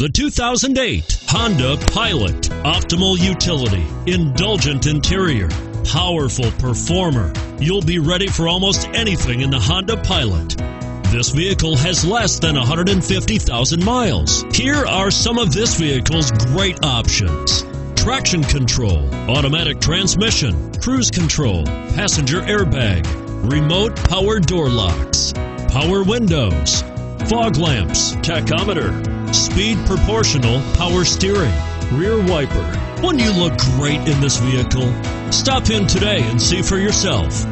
The 2008 Honda Pilot. Optimal utility, indulgent interior, powerful performer. You'll be ready for almost anything in the Honda Pilot. This vehicle has less than 150,000 miles. Here are some of this vehicle's great options. Traction control, automatic transmission, cruise control, passenger airbag, remote power door locks, power windows, fog lamps, tachometer, speed proportional power steering, rear wiper. Wouldn't you look great in this vehicle? Stop in today and see for yourself.